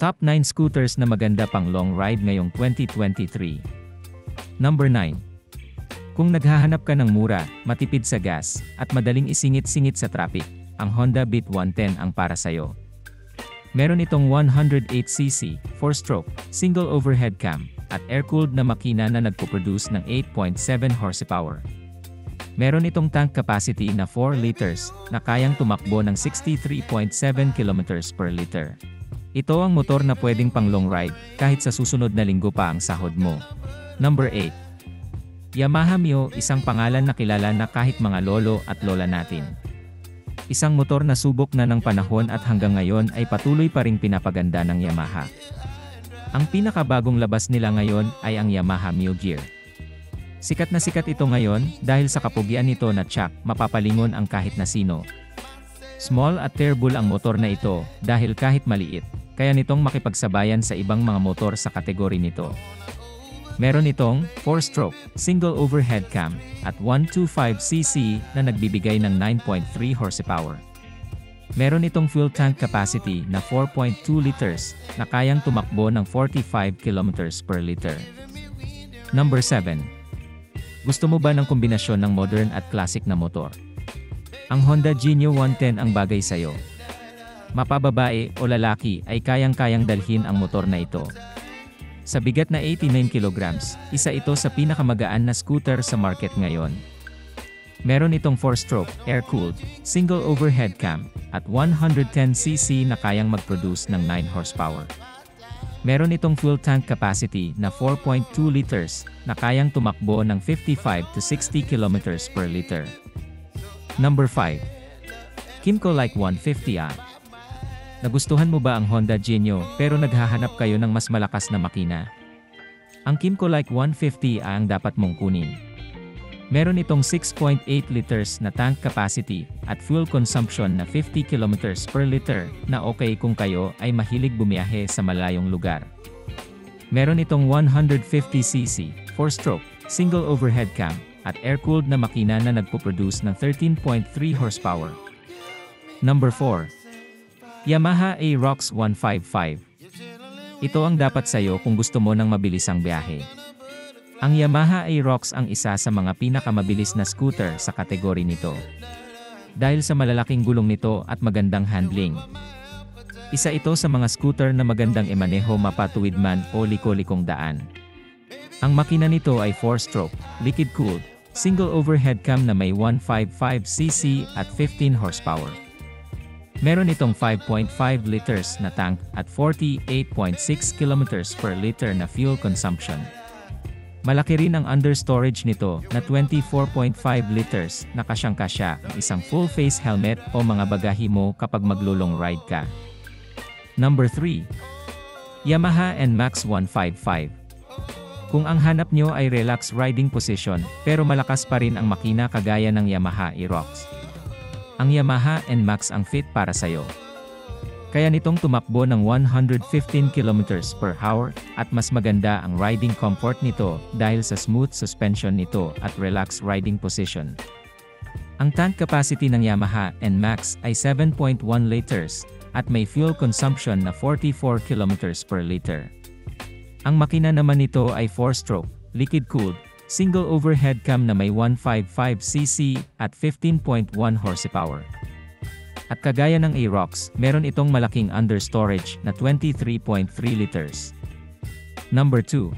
Top 9 scooters na maganda pang long ride ngayong 2023. Number 9. Kung naghahanap ka ng mura, matipid sa gas, at madaling isingit-singit sa traffic, ang Honda Beat 110 ang para sa'yo. Meron itong 108cc, 4-stroke, single overhead cam, at air-cooled na makina na nagpo-produce ng 8.7 horsepower. Meron itong tank capacity na 4 liters, na kayang tumakbo ng 63.7 km per liter. Ito ang motor na pwedeng pang long ride, kahit sa susunod na linggo pa ang sahod mo. Number 8. Yamaha Mio, isang pangalan na kilala na kahit mga lolo at lola natin. Isang motor na subok na ng panahon at hanggang ngayon ay patuloy pa ring pinapaganda ng Yamaha. Ang pinakabagong labas nila ngayon ay ang Yamaha Mio Gear. Sikat na sikat ito ngayon dahil sa kapugian nito na tsak mapapalingon ang kahit na sino. Small at terrible ang motor na ito dahil kahit maliit, kaya nitong makipagsabayan sa ibang mga motor sa kategory nito. Meron itong 4-stroke, single overhead cam, at 125cc na nagbibigay ng 9.3 horsepower. Meron itong fuel tank capacity na 4.2 liters na kayang tumakbo ng 45 km per liter. Number 7. Gusto mo ba ng kombinasyon ng modern at classic na motor? Ang Honda Genio 110 ang bagay sa'yo. Mapababae o lalaki ay kayang-kayang dalhin ang motor na ito. Sa bigat na 89 kilograms, isa ito sa pinakamagaan na scooter sa market ngayon. Meron itong 4-stroke, air-cooled, single overhead cam, at 110cc na kayang mag-produce ng 9 horsepower. Meron itong fuel tank capacity na 4.2 liters na kayang tumakbo ng 55 to 60 kilometers per liter. Number 5. Kimco Like 150 ah. Nagustuhan mo ba ang Honda Genio pero naghahanap kayo ng mas malakas na makina? Ang Kimco Like 150 ang dapat mong kunin. Meron itong 6.8 liters na tank capacity at fuel consumption na 50 km per liter na okay kung kayo ay mahilig bumiyahe sa malayong lugar. Meron itong 150cc, 4-stroke, single overhead cam, at air-cooled na makina na nagpo-produce ng 13.3 horsepower. Number 4. Yamaha A-Rox 155. Ito ang dapat sa'yo kung gusto mo ng mabilisang biyahe. Ang Yamaha Aerox ang isa sa mga pinakamabilis na scooter sa kategory nito. Dahil sa malalaking gulong nito at magandang handling. Isa ito sa mga scooter na magandang emaneho mapatuwid man o liko-likong daan. Ang makina nito ay 4-stroke, liquid-cooled, single overhead cam na may 155cc at 15 horsepower. Meron itong 5.5 liters na tank at 48.6 km per liter na fuel consumption. Malaki rin ang understorage nito na 24.5 liters na kasyang-kasya ang isang full-face helmet o mga bagahe mo kapag maglulong ride ka. Number 3. Yamaha NMAX 155. Kung ang hanap nyo ay relax riding position pero malakas pa rin ang makina kagaya ng Yamaha Aerox. Ang Yamaha NMAX ang fit para sa'yo. Kaya nitong tumakbo ng 115 km per hour at mas maganda ang riding comfort nito dahil sa smooth suspension nito at relaxed riding position. Ang tank capacity ng Yamaha NMAX ay 7.1 liters at may fuel consumption na 44 km per liter. Ang makina naman nito ay 4-stroke, liquid-cooled, single overhead cam na may 155cc at 15.1 horsepower. At kagaya ng Aerox, meron itong malaking understorage na 23.3 liters. Number 2.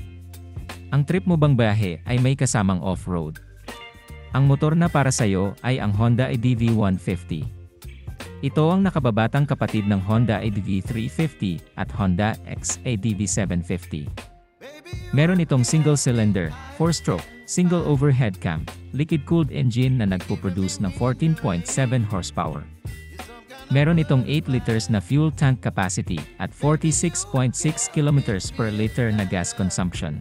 Ang trip mo bang bahe ay may kasamang off-road? Ang motor na para sa'yo ay ang Honda EDV 150. Ito ang nakababatang kapatid ng Honda EDV 350 at Honda X EDV 750. Meron itong single-cylinder, 4-stroke, single overhead cam, liquid-cooled engine na nagpo-produce ng 14.7 horsepower. Meron itong 8 liters na fuel tank capacity at 46.6 km per liter na gas consumption.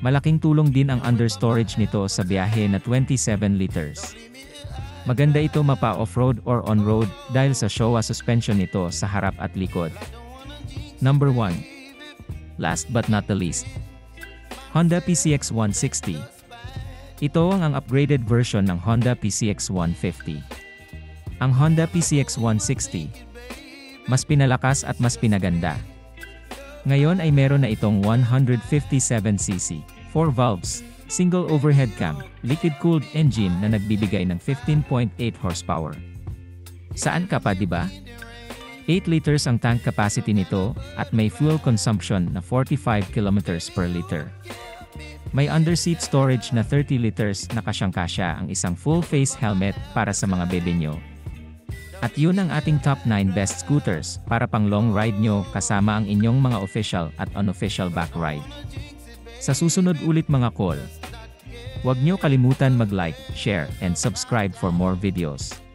Malaking tulong din ang understorage nito sa biyahe na 27 liters. Maganda ito mapa off-road or on-road dahil sa Showa suspension nito sa harap at likod. Number 1. Last but not the least. Honda PCX 160. Ito ang ang upgraded version ng Honda PCX 150. Ang Honda PCX 160. Mas pinalakas at mas pinaganda. Ngayon ay meron na itong 157cc, 4 valves, single overhead cam, liquid-cooled engine na nagbibigay ng 15.8 horsepower. Saan ka pa, di ba? 8 liters ang tank capacity nito at may fuel consumption na 45 kilometers per liter. May underseat storage na 30 liters na kasyang-kasya ang isang full-face helmet para sa mga bebe nyo. At yun ang ating top 9 best scooters para pang long ride nyo kasama ang inyong mga official at unofficial back ride. Sa susunod ulit mga call, huwag nyo kalimutan mag-like, share, and subscribe for more videos.